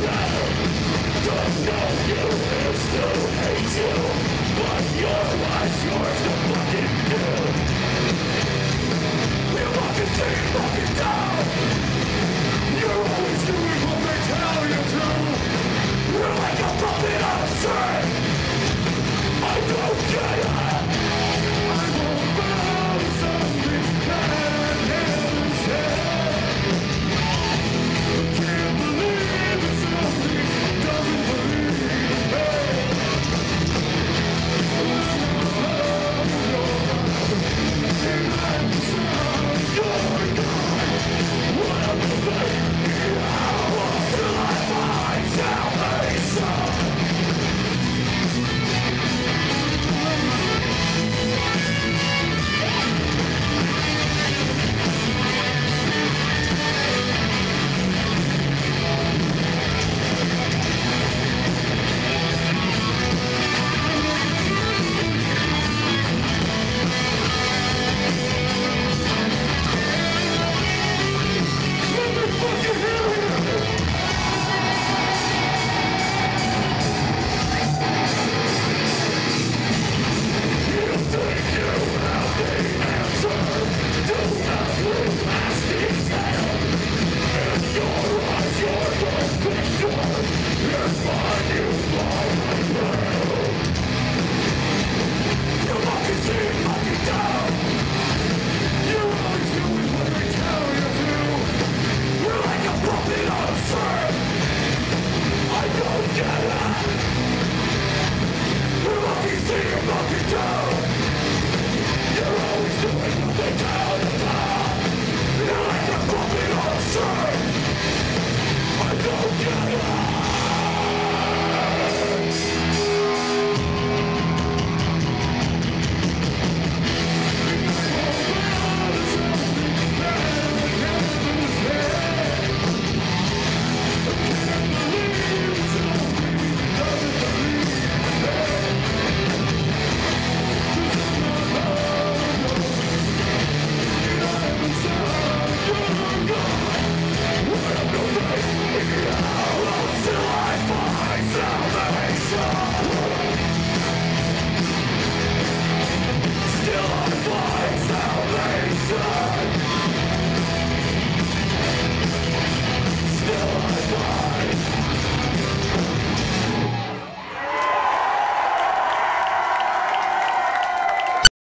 Don't know you used to.